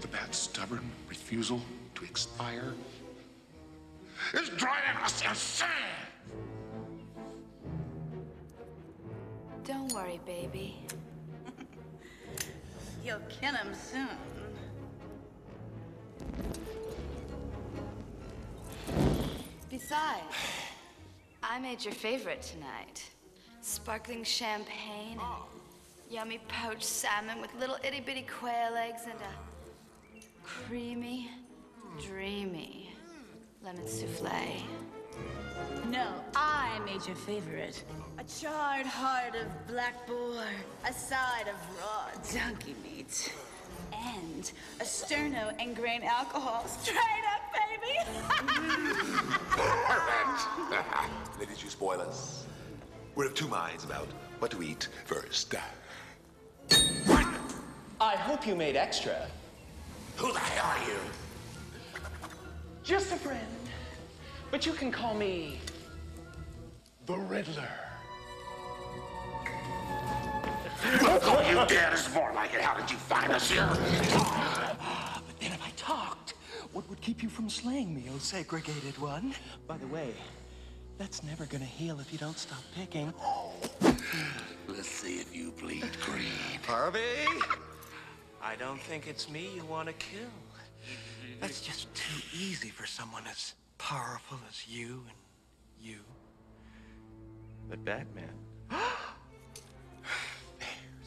The bat's stubborn refusal to expire is driving us insane! Don't worry, baby. You'll kill him soon. Besides, I made your favorite tonight. Sparkling champagne and oh. yummy poached salmon with little itty bitty quail eggs and a creamy, dreamy lemon souffle. No, I made your favorite. A charred heart of black boar, a side of raw donkey meat, and a sterno and grain alcohol. Straight up, baby! Perfect. Ladies, you spoil us. We're of two minds about what to eat first. I hope you made extra. Who the hell are you? Just a friend. But you can call me The Riddler. We'll you dead is more like it. How did you find us here? But then if I talked, what would keep you from slaying me, oh segregated one? By the way, that's never gonna heal if you don't stop picking. Let's see if you bleed green. Harvey! I don't think it's me you want to kill. That's just too easy for someone as powerful as you and you. But Batman. There's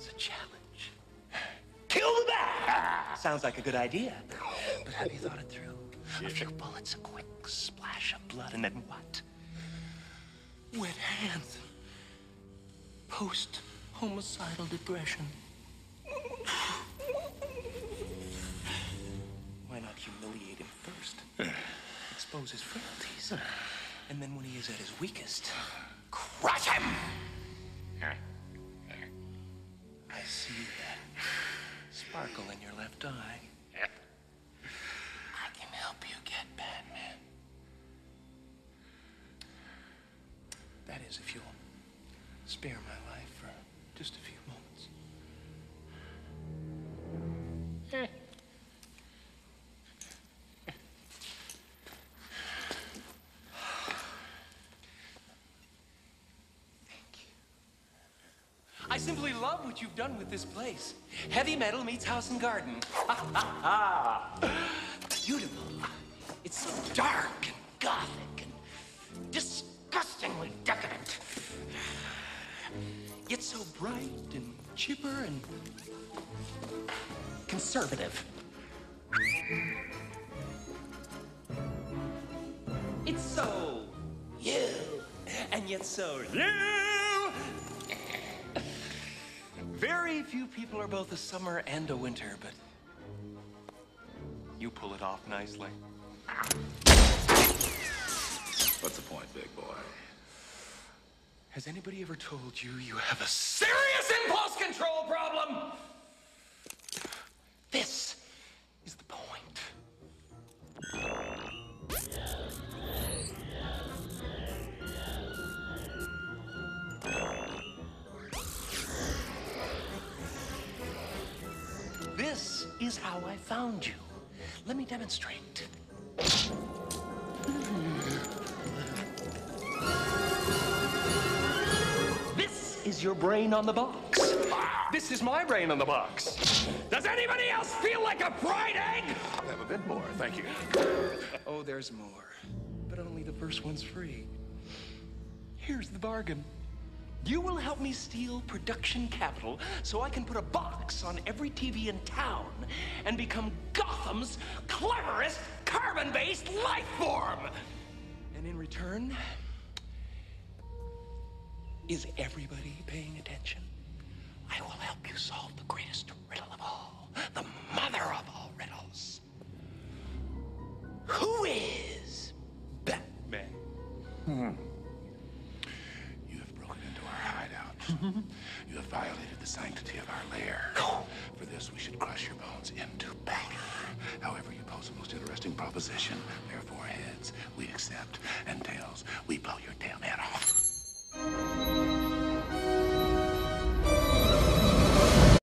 a challenge. Kill the bat! Sounds like a good idea. But have you thought it through? A few bullets, a quick splash of blood, and then what? Wet hands. Post homicidal depression. Expose his frailties. Uh, and then when he is at his weakest, crush him! I see that sparkle in your left eye. I can help you get Batman. That is, if you'll spare my life for just a few moments. Simply love what you've done with this place. Heavy metal meets house and garden. Ha ha ha! Beautiful. It's so dark and gothic and disgustingly decadent. Yet so bright and chipper and conservative. It's so you, and yet so you. Very few people are both a summer and a winter, but you pull it off nicely. What's the point, big boy? Has anybody ever told you you have a serious impulse control problem? This This is how I found you. Let me demonstrate. This is your brain on the box. This is my brain on the box. Does anybody else feel like a fried egg? I'll have a bit more, thank you. Oh, there's more. But only the first one's free. Here's the bargain. You will help me steal production capital so I can put a box on every TV in town and become Gotham's cleverest carbon based life form. And in return, is everybody paying attention? I will help you solve the greatest riddle of all, the mother you have violated the sanctity of our lair. For this, we should crush your bones into powder. However, you pose a most interesting proposition. Therefore, heads, we accept, and tails, we blow your damn head off.